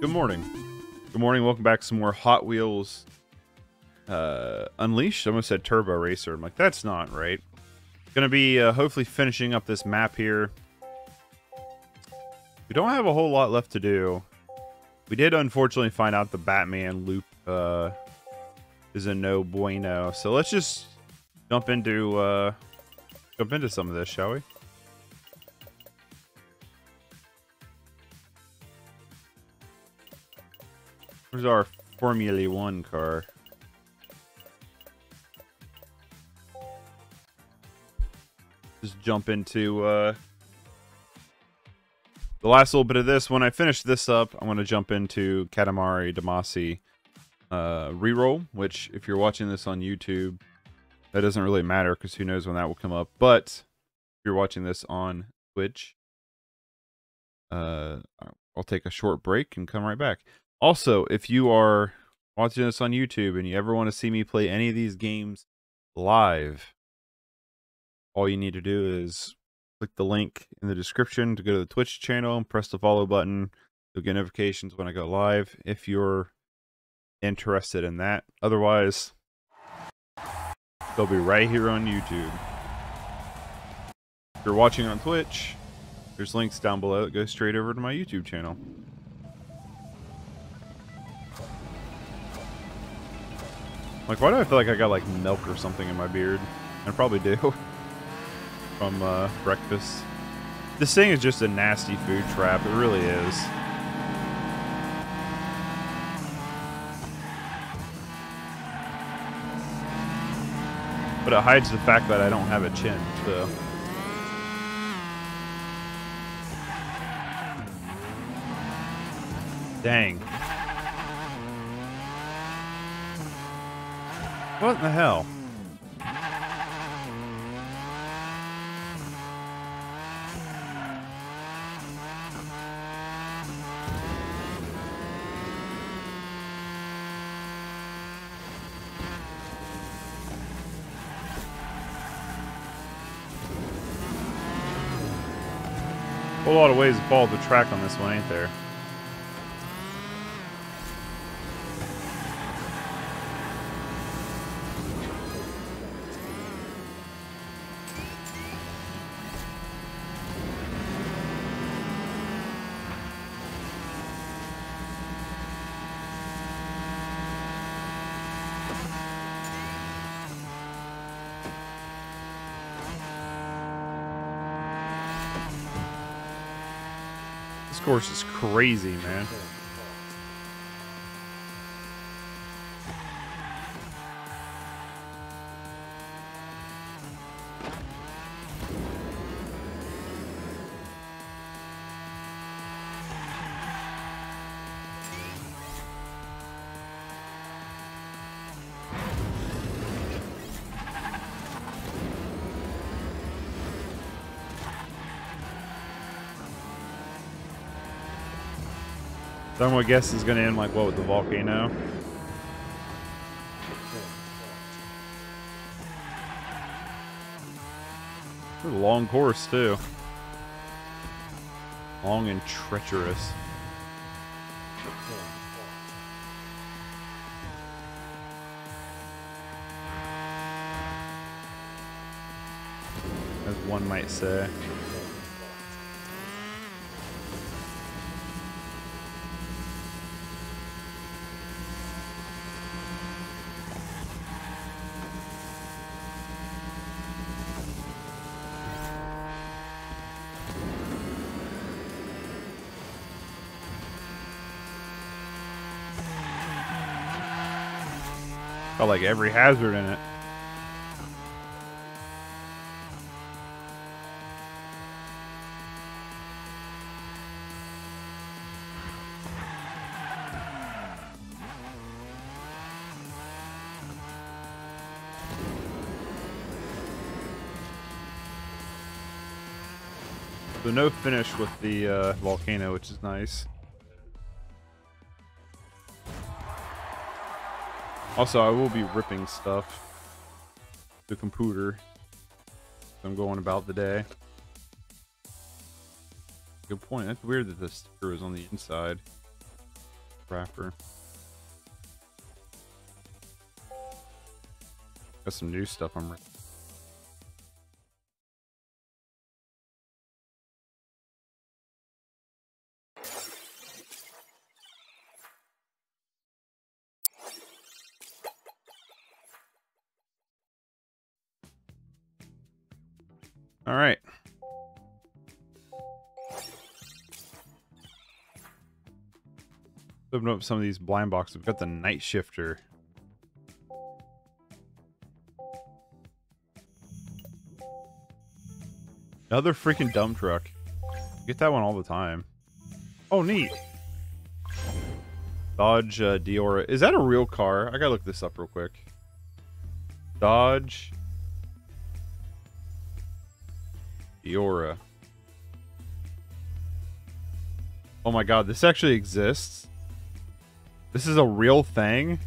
Good morning. Good morning. Welcome back to some more Hot Wheels uh, Unleashed. I almost said Turbo Racer. I'm like, that's not right. Gonna be uh, hopefully finishing up this map here. We don't have a whole lot left to do. We did unfortunately find out the Batman loop uh, is a no bueno. So let's just jump into uh, jump into some of this, shall we? Where's our Formula One car? Just jump into uh, the last little bit of this. When I finish this up, I'm going to jump into Katamari Damacy uh, reroll, which if you're watching this on YouTube, that doesn't really matter because who knows when that will come up. But if you're watching this on Twitch, uh, I'll take a short break and come right back. Also, if you are watching this on YouTube and you ever want to see me play any of these games live, all you need to do is click the link in the description to go to the Twitch channel and press the follow button. You'll get notifications when I go live if you're interested in that. Otherwise, they'll be right here on YouTube. If you're watching on Twitch, there's links down below that go straight over to my YouTube channel. Like, why do I feel like I got like milk or something in my beard? I probably do. From uh, breakfast. This thing is just a nasty food trap. It really is. But it hides the fact that I don't have a chin, so. Dang. What in the hell? A whole lot of ways to follow the track on this one, ain't there? Course is crazy, man. Guess is gonna end like what with the volcano. A long course too. Long and treacherous. As one might say. Like every hazard in it. So no finish with the uh, volcano, which is nice. Also, I will be ripping stuff. The computer. I'm going about the day. Good point. That's weird that the sticker is on the inside. wrapper. Got some new stuff I'm All right. Open up some of these blind boxes. We've got the night shifter. Another freaking dump truck. Get that one all the time. Oh, neat. Dodge uh, Deora. Is that a real car? I gotta look this up real quick. Dodge Deora. Oh my god, this actually exists? This is a real thing?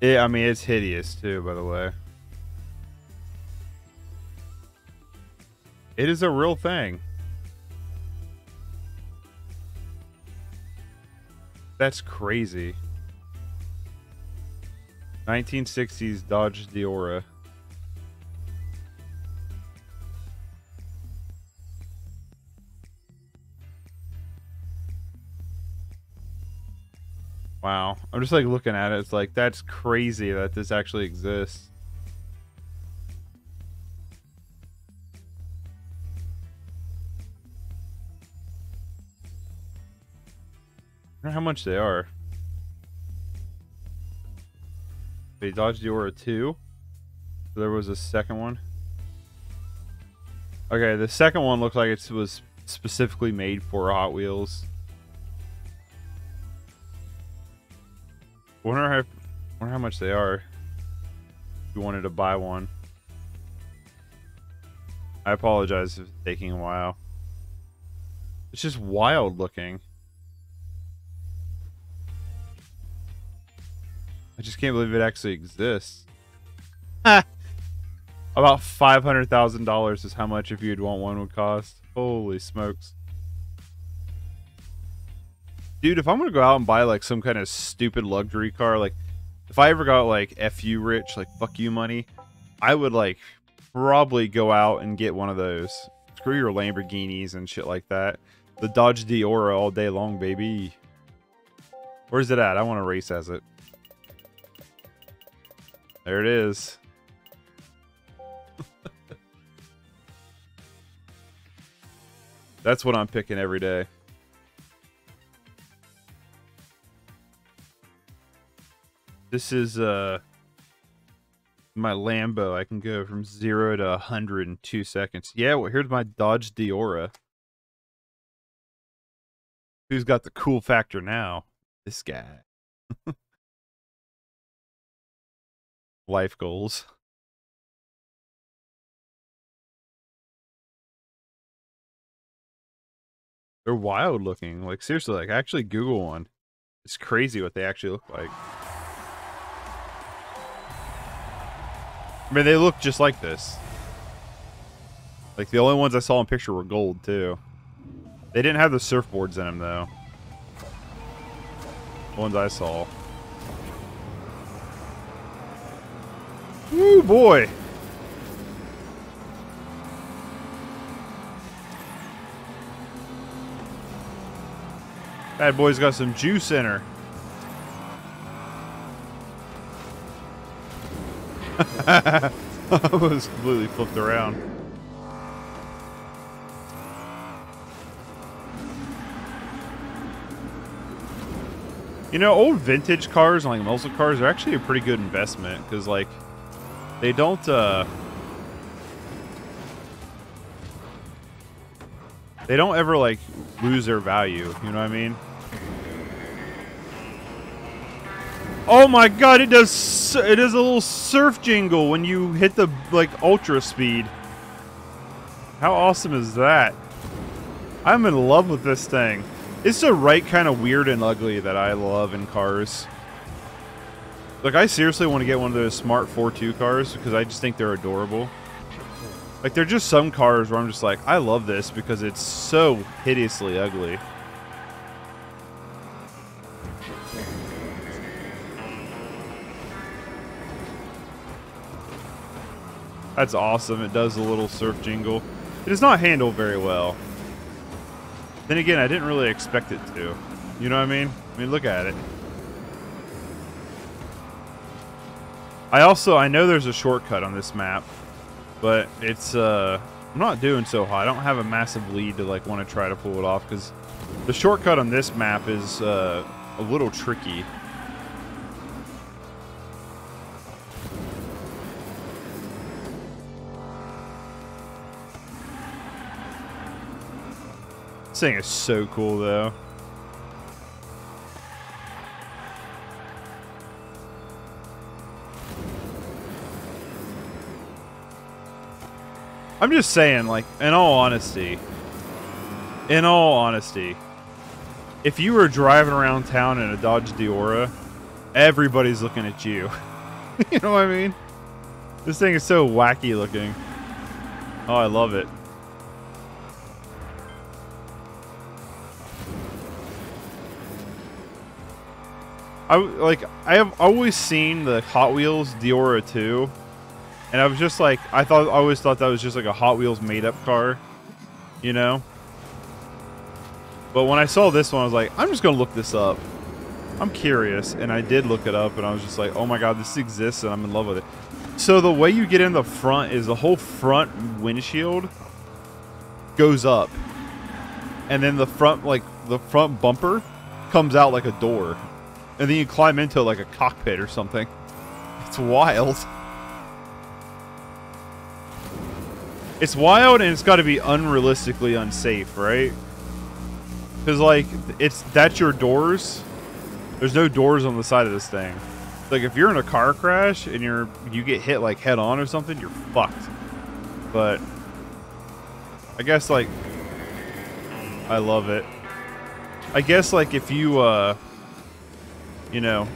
Yeah, I mean, it's hideous too, by the way. It is a real thing. That's crazy. 1960s Dodge Deora. Wow. I'm just like looking at it. It's like, that's crazy that this actually exists. I don't know how much they are. They Dodge Deora 2. So there was a second one. Okay, the second one looks like it was specifically made for Hot Wheels. Wonder how, wonder how much they are. If you wanted to buy one. I apologize if it's taking a while. It's just wild looking. I just can't believe it actually exists. About $500,000 is how much if you'd want one would cost. Holy smokes. Dude, if I'm to go out and buy like some kind of stupid luxury car, like if I ever got like FU rich, like fuck you money, I would like probably go out and get one of those. Screw your Lamborghinis and shit like that. The Dodge Deora all day long, baby. Where's it at? I want to race as it. There it is. That's what I'm picking every day. This is uh my Lambo. I can go from 0 to a 100 in 2 seconds. Yeah, well here's my Dodge Deora. Who's got the cool factor now? This guy. life goals. They're wild looking. Like seriously, like actually Google one. It's crazy what they actually look like. I mean, they look just like this. Like the only ones I saw in picture were gold too. They didn't have the surfboards in them though. The ones I saw. Woo boy. Bad boy's got some juice in her. I was completely flipped around. You know, old vintage cars, like muscle cars, are actually a pretty good investment because, like, they don't, uh... They don't ever, like, lose their value. You know what I mean? Oh my god, it does It is a little surf jingle when you hit the like ultra speed. How awesome is that? I'm in love with this thing. It's the right kind of weird and ugly that I love in cars. Like, I seriously want to get one of those Smart ForTwo cars because I just think they're adorable. Like, they're just some cars where I'm just like, I love this because it's so hideously ugly. That's awesome. It does a little surf jingle. It does not handle very well. Then again, I didn't really expect it to. You know what I mean? I mean, look at it. I also, I know there's a shortcut on this map, but it's, uh, I'm not doing so hot. I don't have a massive lead to, like, want to try to pull it off, because the shortcut on this map is, uh, a little tricky. This thing is so cool, though. I'm just saying, like, in all honesty, in all honesty, if you were driving around town in a Dodge Deora, everybody's looking at you. you know what I mean? This thing is so wacky looking. Oh, I love it. I like I have always seen the Hot Wheels Deora 2 and I was just like I thought I always thought that was just like a Hot Wheels made up car, you know? But when I saw this one I was like I'm just going to look this up. I'm curious and I did look it up and I was just like, "Oh my god, this exists and I'm in love with it." So the way you get in the front is the whole front windshield goes up. And then the front like the front bumper comes out like a door and then you climb into like a cockpit or something. It's wild. It's wild and it's got to be unrealistically unsafe, right? Because like it's that's your doors. There's no doors on the side of this thing. Like if you're in a car crash and you're you get hit like head on or something, you're fucked. But I guess like I love it. I guess like if you uh you know.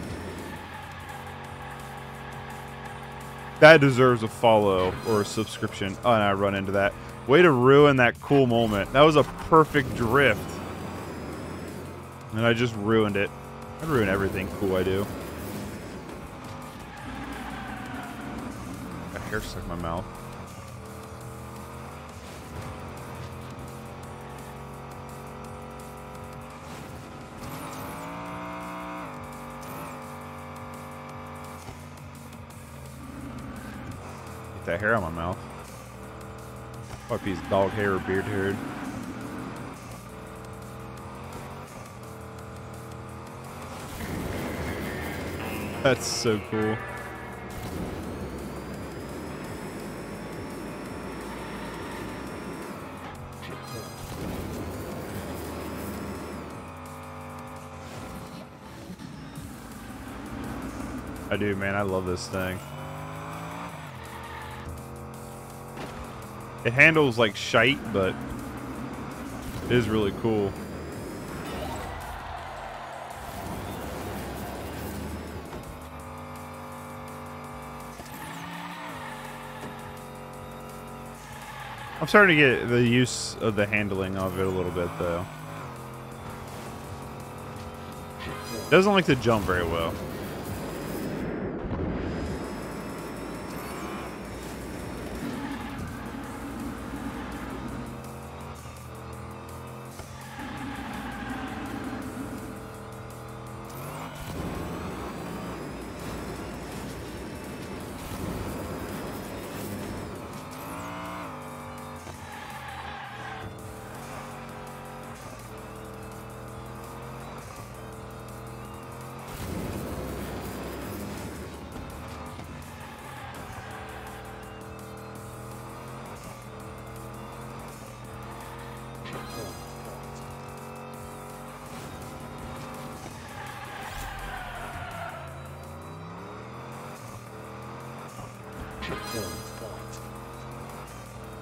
That deserves a follow or a subscription. Oh, and I run into that. Way to ruin that cool moment. That was a perfect drift. And I just ruined it. I ruin everything cool I do. Got hair stuck in my mouth. Hair on my mouth. What of dog hair or beard hair? That's so cool. I do, man. I love this thing. It handles like shite, but it is really cool. I'm starting to get the use of the handling of it a little bit, though. Doesn't like to jump very well.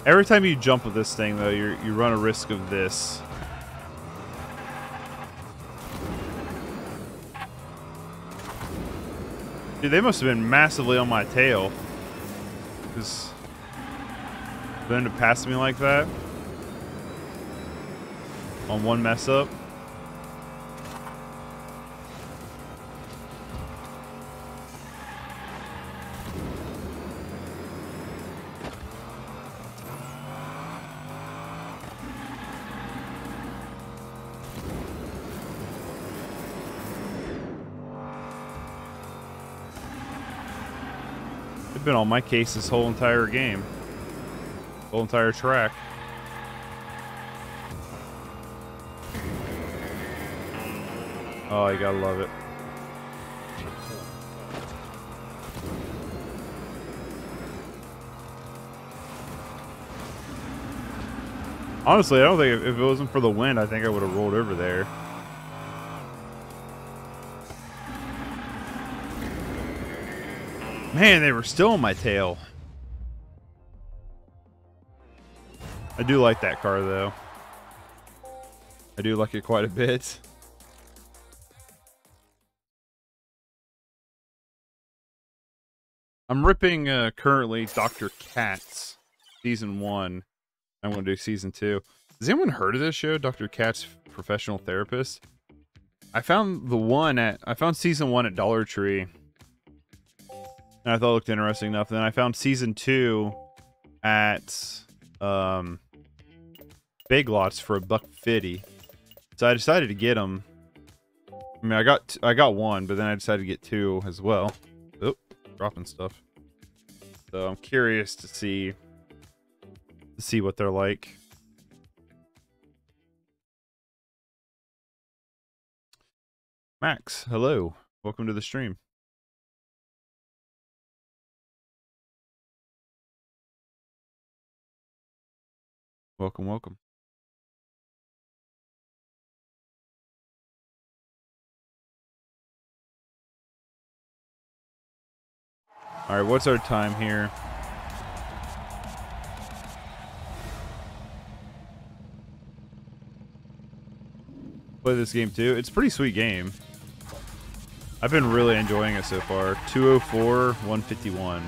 Every time you jump with this thing, though, you you run a risk of this. Dude, they must have been massively on my tail. For them to pass me like that on one mess up. Been on my case this whole entire game. Whole entire track. Oh, you gotta love it. Honestly, I don't think if, if it wasn't for the wind, I think I would have rolled over there. Man, they were still on my tail. I do like that car, though. I do like it quite a bit. I'm ripping uh, currently Dr. Katz season one. I'm going to do season two. Has anyone heard of this show, Dr. Katz Professional Therapist? I found the one at I found season one at Dollar Tree, and I thought it looked interesting enough. And then I found season two at um, Big Lots for a buck fifty. So I decided to get them. I mean, I got I got one, but then I decided to get two as well. Oh, dropping stuff. So I'm curious to see to see what they're like. Max, hello. Welcome to the stream. Welcome, welcome. All right, what's our time here? Play this game too. It's a pretty sweet game. I've been really enjoying it so far. 204, 151.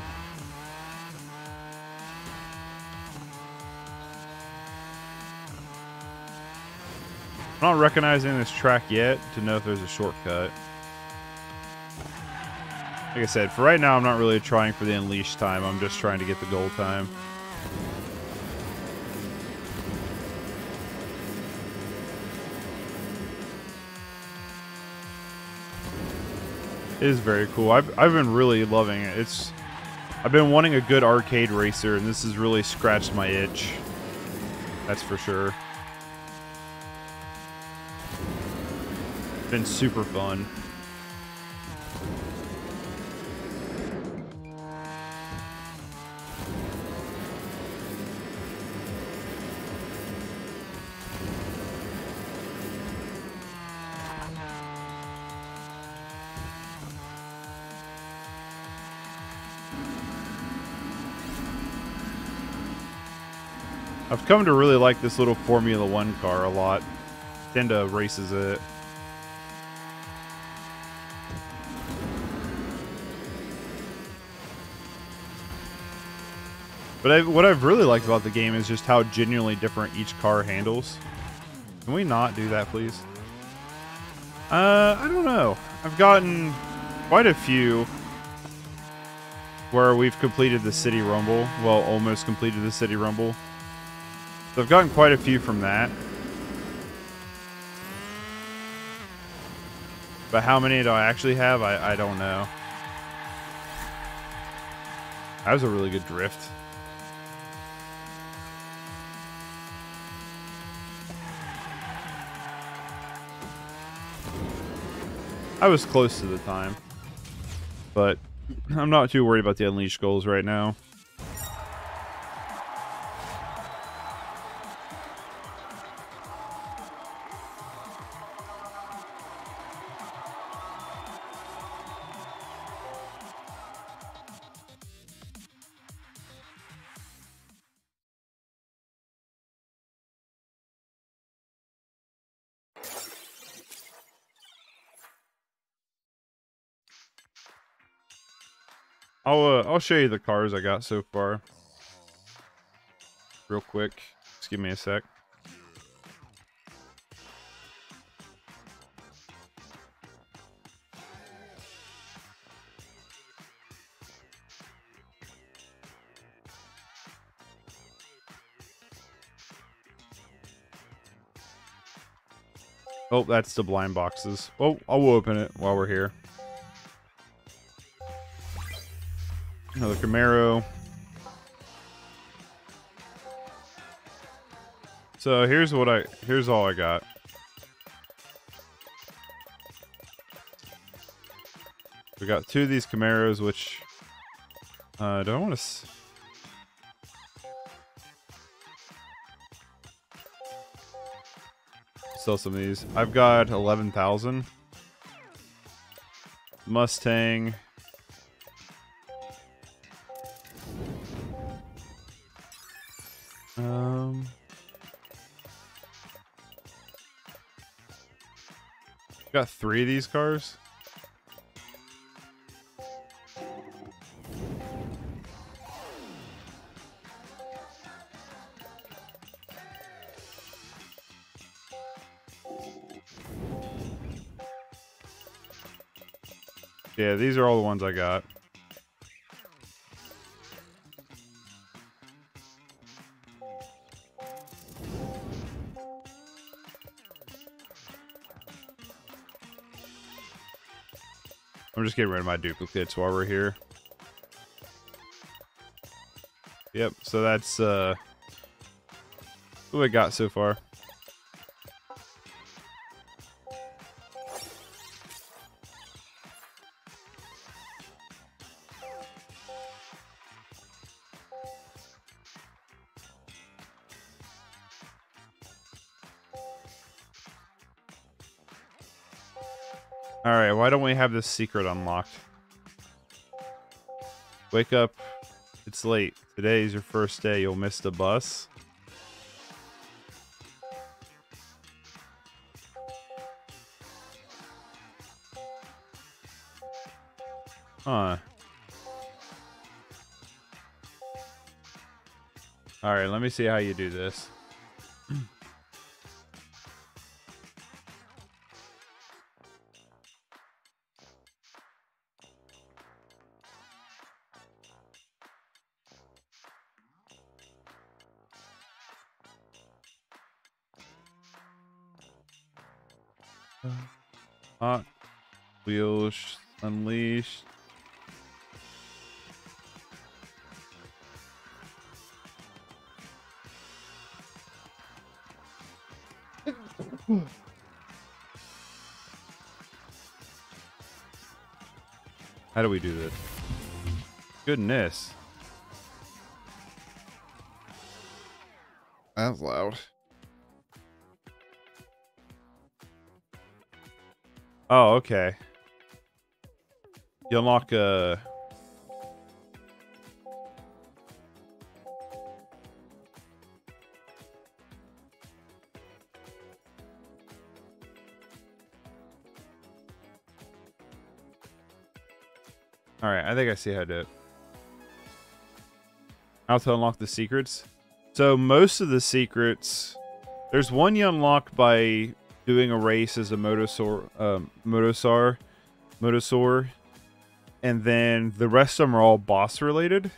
I'm not recognizing this track yet to know if there's a shortcut. Like I said, for right now, I'm not really trying for the unleash time. I'm just trying to get the goal time. It is very cool. I've, I've been really loving it. It's I've been wanting a good arcade racer, and this has really scratched my itch. That's for sure. Been super fun. I've come to really like this little Formula One car a lot. Tenda races it. But I, what I've really liked about the game is just how genuinely different each car handles. Can we not do that, please? Uh, I don't know. I've gotten quite a few where we've completed the City Rumble. Well, almost completed the City Rumble. So I've gotten quite a few from that. But how many do I actually have? I, I don't know. That was a really good drift. I was close to the time. But I'm not too worried about the unleashed goals right now. I'll uh, I'll show you the cars I got so far. real quick. Just give me a sec. Oh, that's the blind boxes. Oh, I'll open it while we're here. Another Camaro. So here's what I here's all I got. We got two of these Camaros, which uh, do I want to? sell some of these. I've got 11,000. Mustang. Got three of these cars. Yeah, these are all the ones I got. Just getting rid of my duplicates while we're here. Yep, so that's uh what we got so far. Alright, why don't we have this secret unlocked? Wake up. It's late. Today is your first day. You'll miss the bus. Huh. Alright, let me see how you do this. Unleashed. How do we do this? Goodness. That's loud. Oh, okay. You unlock a... Alright, I think I see how to do it. How to unlock the secrets. So most of the secrets... There's one you unlock by doing a race as a Motosaur, um, Motosar, Motosaur, and then the rest of them are all boss related.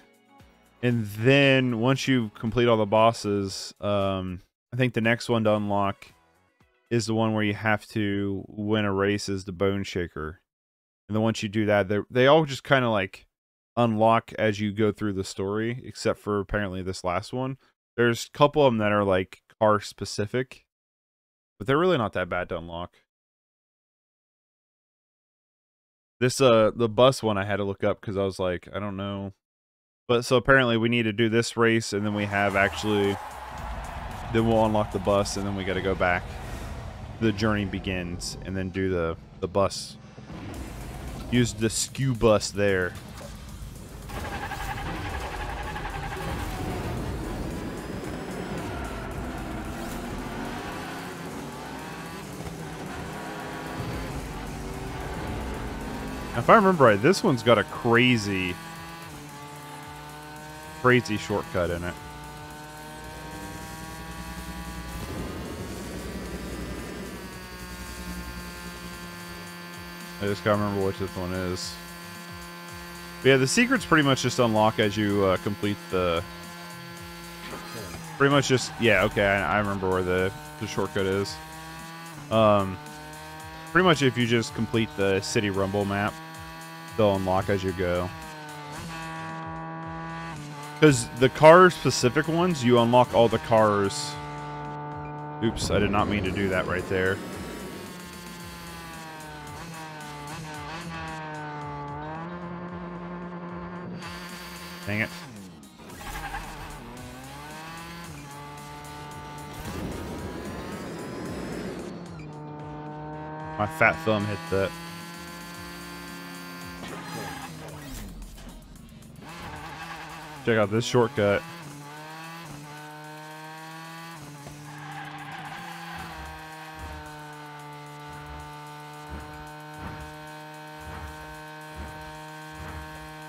And then once you complete all the bosses, um, I think the next one to unlock is the one where you have to win a race as the Bone Shaker. And then once you do that, they they all just kind of like unlock as you go through the story, except for apparently this last one. There's a couple of them that are like car specific, but they're really not that bad to unlock. This uh the bus one I had to look up because I was like, I don't know. But so apparently we need to do this race and then we have actually then we'll unlock the bus and then we gotta go back. The journey begins and then do the the bus. Use the skew bus there. If I remember right, this one's got a crazy, crazy shortcut in it. I just gotta remember what this one is. But yeah, the secrets pretty much just unlock as you uh, complete the... Pretty much just... Yeah, okay, I, I remember where the, the shortcut is. Um, pretty much if you just complete the City Rumble map they'll unlock as you go. Because the car-specific ones, you unlock all the cars. Oops, I did not mean to do that right there. Dang it. My fat thumb hit that. Check out this shortcut.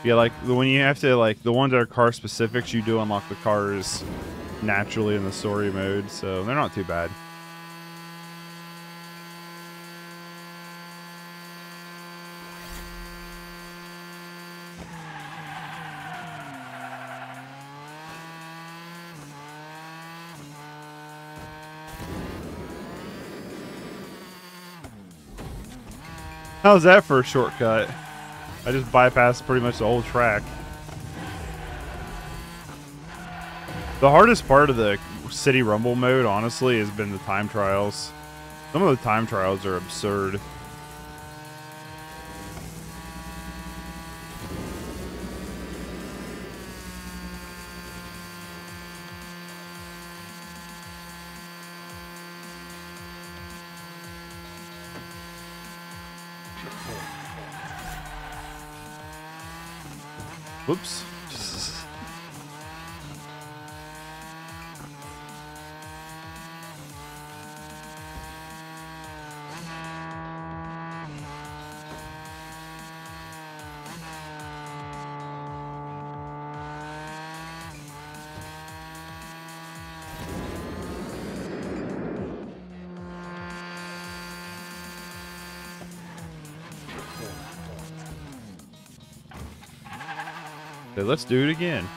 Yeah, like when you have to like the ones that are car specifics, you do unlock the cars naturally in the story mode, so they're not too bad. How's that for a shortcut? I just bypassed pretty much the whole track. The hardest part of the City Rumble mode, honestly, has been the time trials. Some of the time trials are absurd. Whoops. Let's do it again.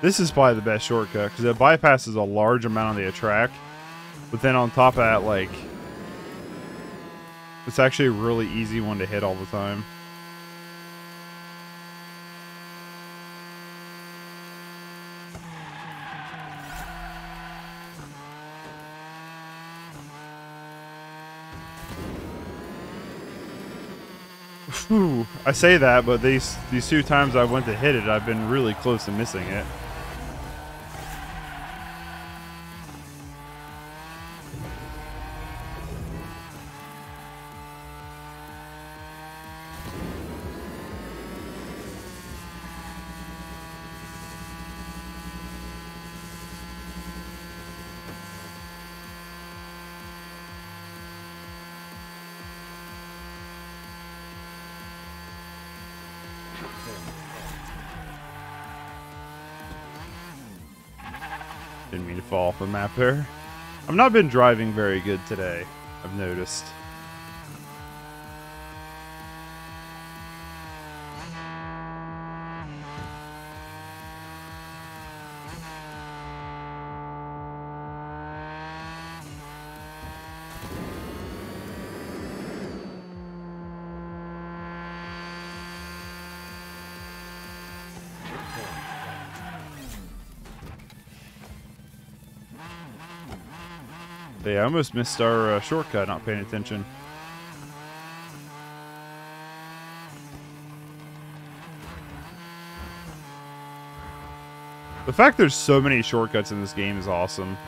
This is probably the best shortcut because it bypasses a large amount of the track. But then on top of that, like, it's actually a really easy one to hit all the time. Whew, I say that, but these these two times I went to hit it, I've been really close to missing it. Fall the map there. I've not been driving very good today, I've noticed. Yeah, I almost missed our uh, shortcut not paying attention. The fact there's so many shortcuts in this game is awesome.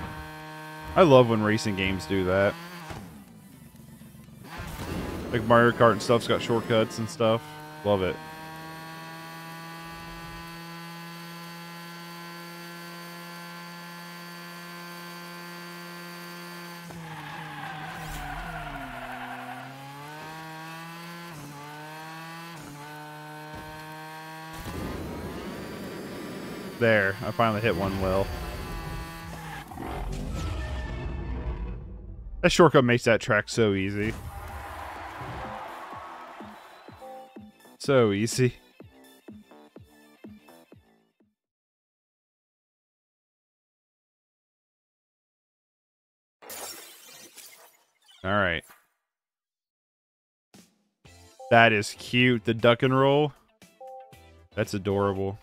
I love when racing games do that. Like Mario Kart and stuff's got shortcuts and stuff. Love it. There, I finally hit one well. That shortcut makes that track so easy. So easy. All right. That is cute. The duck and roll. That's adorable.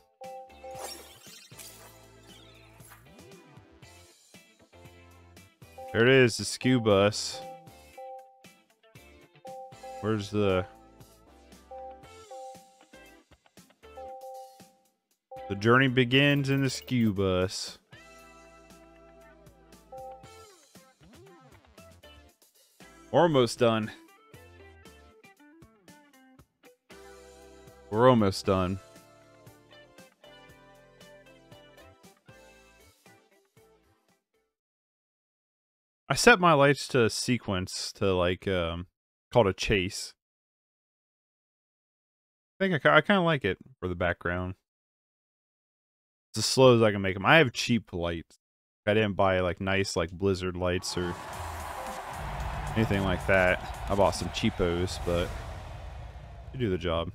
There it is, the SKU bus. Where's the... The journey begins in the SKU bus. We're Almost done. We're almost done. Set my lights to sequence to like um called a chase. I think I, I kind of like it for the background. It's as slow as I can make them. I have cheap lights. I didn't buy like nice like blizzard lights or anything like that. I bought some cheapos, but they do the job.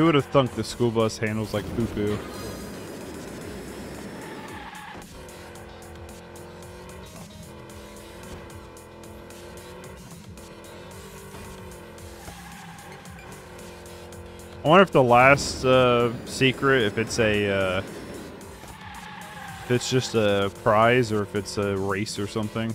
Who would have thunk the school bus handles like poo-poo? I wonder if the last uh, secret, if it's a, uh, if it's just a prize or if it's a race or something.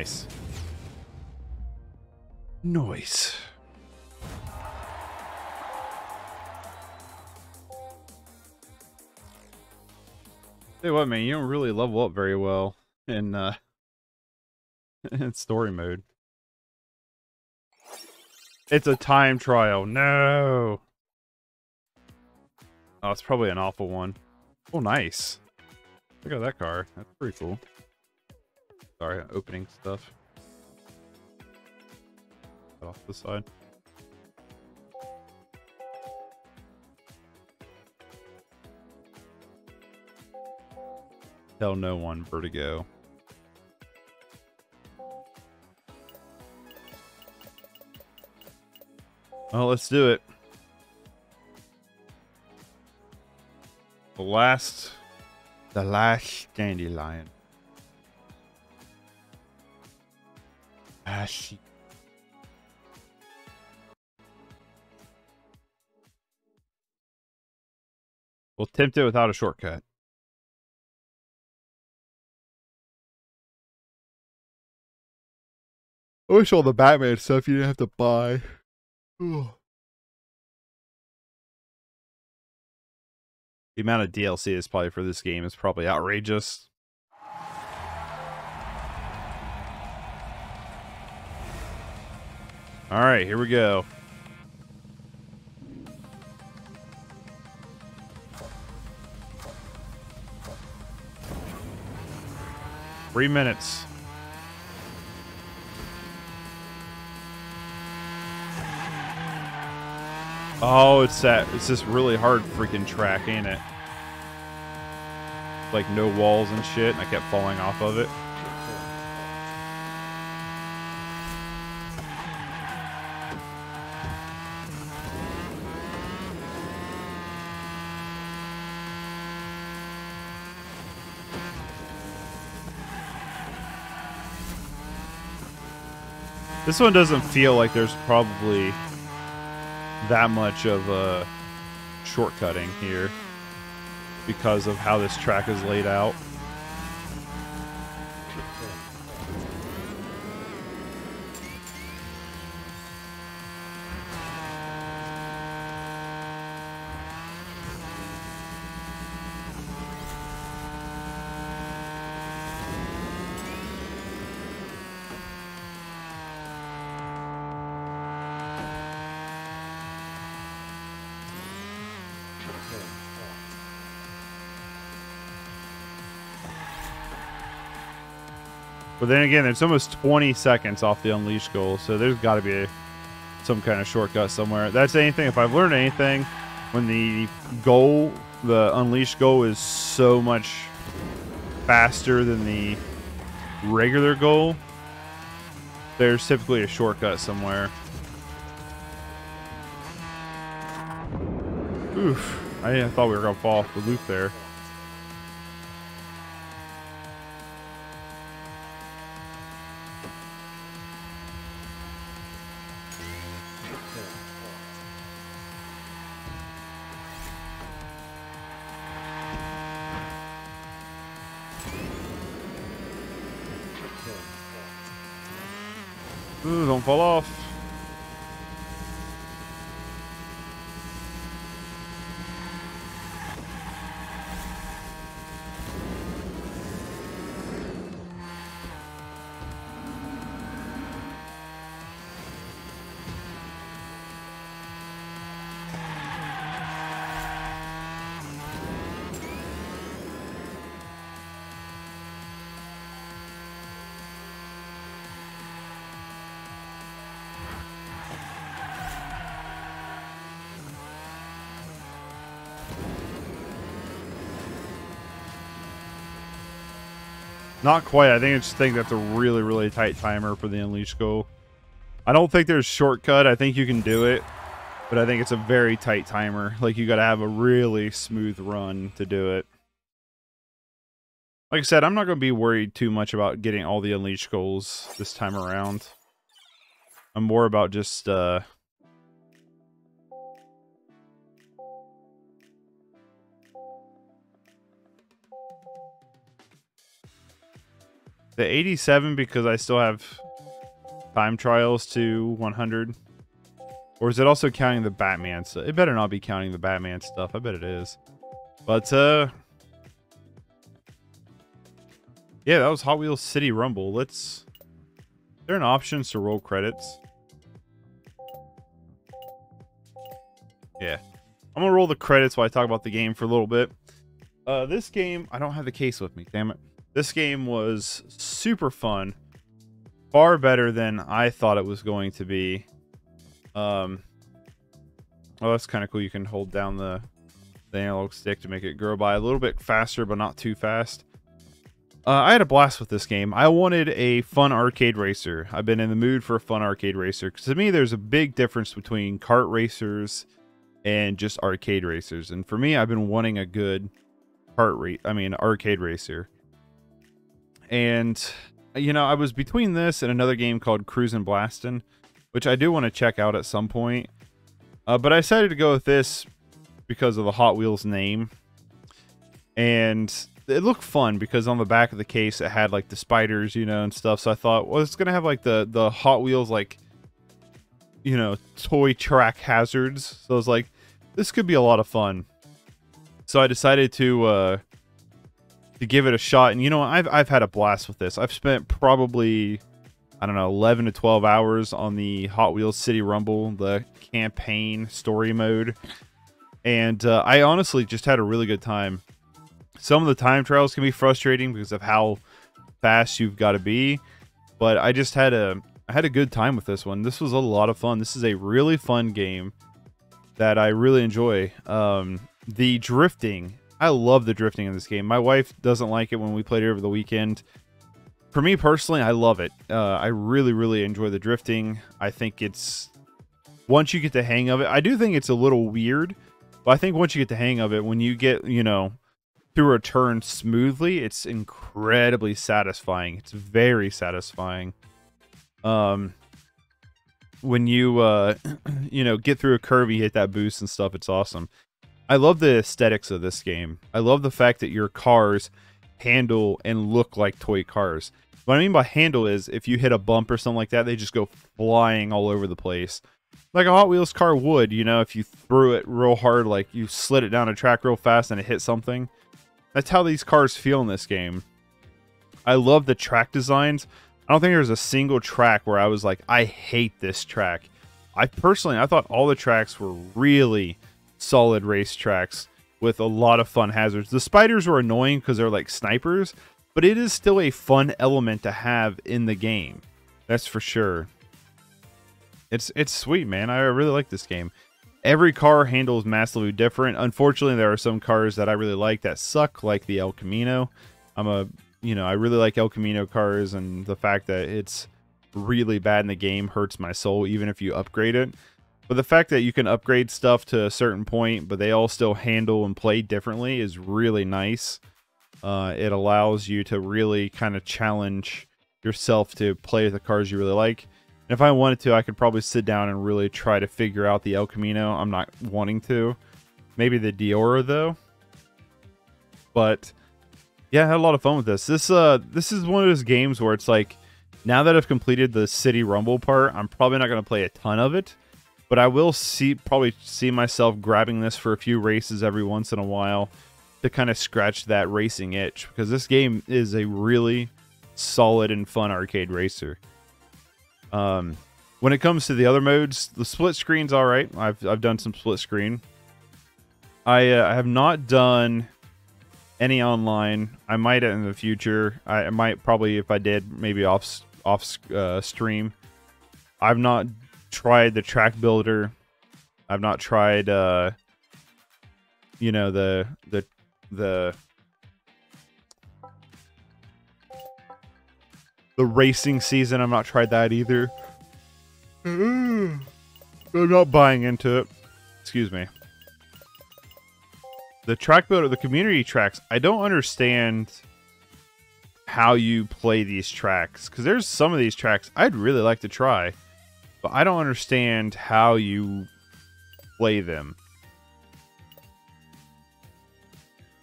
Nice. Noise. Hey, what, man? You don't really level up very well in uh in story mode. It's a time trial. No. Oh, it's probably an awful one. Oh, nice. Look at that car. That's pretty cool. Sorry, opening stuff. Off the side. Tell no one Vertigo. Well, let's do it. The last... The last dandelion. We'll tempt it without a shortcut. I wish all the Batman stuff you didn't have to buy. The amount of DLC is probably for this game is probably outrageous. All right, here we go. Three minutes. Oh, it's that. It's this really hard freaking track, ain't it? Like no walls and shit, and I kept falling off of it. This one doesn't feel like there's probably that much of a shortcutting here because of how this track is laid out. But then again, it's almost 20 seconds off the Unleash goal, so there's got to be a, some kind of shortcut somewhere. That's anything. If I've learned anything, when the goal, the Unleash goal, is so much faster than the regular goal, there's typically a shortcut somewhere. Oof. I thought we were going to fall off the loop there. Not quite. I think I just think that's a really, really tight timer for the Unleash goal. I don't think there's shortcut. I think you can do it. But I think it's a very tight timer. Like, you got to have a really smooth run to do it. Like I said, I'm not going to be worried too much about getting all the Unleash goals this time around. I'm more about just, uh, The 87 because I still have time trials to 100. Or is it also counting the Batman stuff? It better not be counting the Batman stuff. I bet it is. But, uh... Yeah, that was Hot Wheels City Rumble. Let's... There an option to roll credits? Yeah. I'm gonna roll the credits while I talk about the game for a little bit. Uh, this game, I don't have the case with me, damn it. This game was super fun. Far better than I thought it was going to be. Um, oh, that's kind of cool. You can hold down the, the analog stick to make it grow by a little bit faster, but not too fast. Uh, I had a blast with this game. I wanted a fun arcade racer. I've been in the mood for a fun arcade racer. Because to me, there's a big difference between kart racers and just arcade racers. And for me, I've been wanting a good kart rate. I mean, arcade racer. And, you know, I was between this and another game called Cruis'n Blastin', which I do want to check out at some point. Uh, but I decided to go with this because of the Hot Wheels name. and it looked fun because on the back of the case it had like the spiders, you know, and stuff. So I thought, well, it's gonna have like the the Hot Wheels like, you know, toy track hazards. So I was like, this could be a lot of fun. So I decided to uh to give it a shot, and you know, I've I've had a blast with this. I've spent probably I don't know, 11 to 12 hours on the Hot Wheels City Rumble, the campaign story mode. And uh, I honestly just had a really good time. Some of the time trials can be frustrating because of how fast you've got to be, but I just had a I had a good time with this one. This was a lot of fun. This is a really fun game that I really enjoy. Um, the drifting, I love the drifting in this game. My wife doesn't like it when we played it over the weekend for me personally, I love it. Uh, I really, really enjoy the drifting. I think it's once you get the hang of it. I do think it's a little weird, but I think once you get the hang of it, when you get you know through a turn smoothly, it's incredibly satisfying. It's very satisfying. Um, when you uh, you know get through a curve, you hit that boost and stuff. It's awesome. I love the aesthetics of this game. I love the fact that your cars handle and look like toy cars. What I mean by handle is if you hit a bump or something like that, they just go flying all over the place. Like a Hot Wheels car would, you know, if you threw it real hard, like you slid it down a track real fast and it hit something. That's how these cars feel in this game. I love the track designs. I don't think there's a single track where I was like, I hate this track. I personally, I thought all the tracks were really solid race tracks with a lot of fun hazards. The spiders were annoying because they're like snipers, but it is still a fun element to have in the game. That's for sure. It's it's sweet, man. I really like this game. Every car handles massively different. Unfortunately, there are some cars that I really like that suck, like the El Camino. I'm a you know I really like El Camino cars, and the fact that it's really bad in the game hurts my soul, even if you upgrade it. But the fact that you can upgrade stuff to a certain point, but they all still handle and play differently is really nice. Uh, it allows you to really kind of challenge yourself to play with the cars you really like. And if I wanted to, I could probably sit down and really try to figure out the El Camino. I'm not wanting to. Maybe the Deora though. But yeah, I had a lot of fun with this. This uh this is one of those games where it's like now that I've completed the City Rumble part, I'm probably not going to play a ton of it but I will see probably see myself grabbing this for a few races every once in a while to kind of scratch that racing itch because this game is a really solid and fun arcade racer. Um, when it comes to the other modes, the split screen's all right. I've I've done some split screen. I uh, I have not done any online. I might in the future. I, might probably if I did maybe off off uh, stream. I've not tried the track builder. I've not tried uh you know the the the the racing season. I've not tried that either. I'm not buying into it. Excuse me. The track builder, the community tracks, I don't understand how you play these tracks because there's some of these tracks I'd really like to try. But I don't understand how you play them.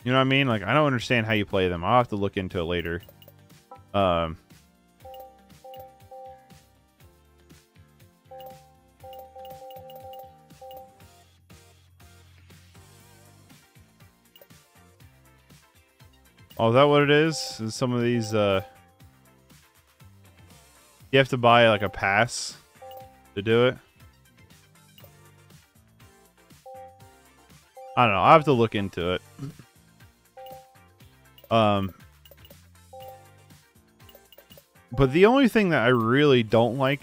You know what I mean? Like, I don't understand how you play them. I'll have to look into it later. Um... Oh, is that what it is? is some of these, uh... You have to buy, like, a pass? To do it. I don't know. I have to look into it. Um, but the only thing that I really don't like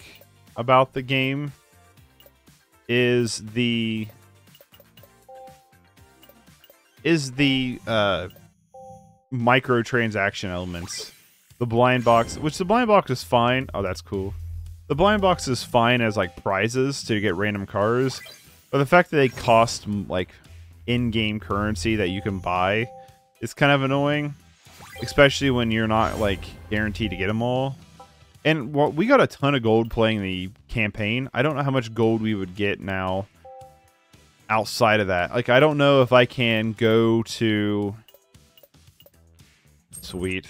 about the game is the is the uh, microtransaction elements. The blind box, which the blind box is fine. Oh, that's cool. The blind box is fine as like prizes to get random cars, but the fact that they cost like in-game currency that you can buy is kind of annoying, especially when you're not like guaranteed to get them all. And well, we got a ton of gold playing the campaign. I don't know how much gold we would get now outside of that. Like I don't know if I can go to Sweet.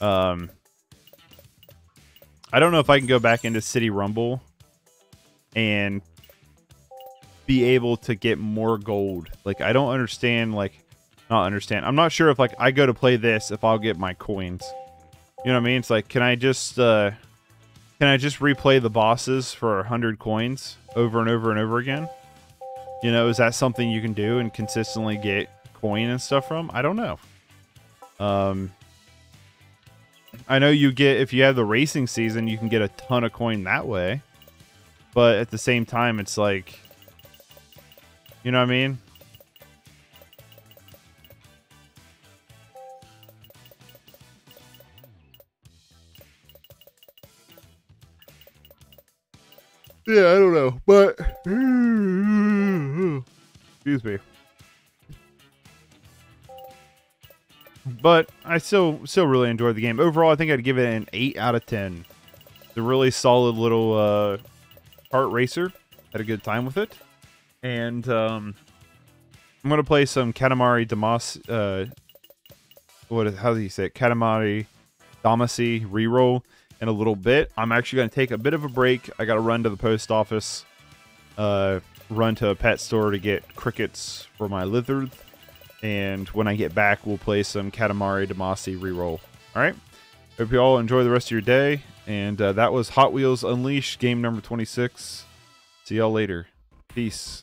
Um, I don't know if I can go back into City Rumble and be able to get more gold. Like I don't understand like not understand. I'm not sure if like I go to play this if I'll get my coins. You know what I mean? It's like can I just uh can I just replay the bosses for 100 coins over and over and over again? You know, is that something you can do and consistently get coin and stuff from? I don't know. Um I know you get if you have the racing season, you can get a ton of coin that way. But at the same time, it's like you know what I mean? Yeah, I don't know, but excuse me. But I still still really enjoyed the game. Overall, I think I'd give it an 8 out of 10. It's a really solid little uh kart racer. Had a good time with it. And um I'm to play some Katamari Damacy uh what is how do you say it? Katamari Damacy reroll in a little bit. I'm actually to take a bit of a break. I got to run to the post office, uh, run to a pet store to get crickets for my lizard. And when I get back, we'll play some Katamari Damacy reroll. All right. Hope you all enjoy the rest of your day. And uh, that was Hot Wheels Unleashed, game number 26. See y'all later. Peace.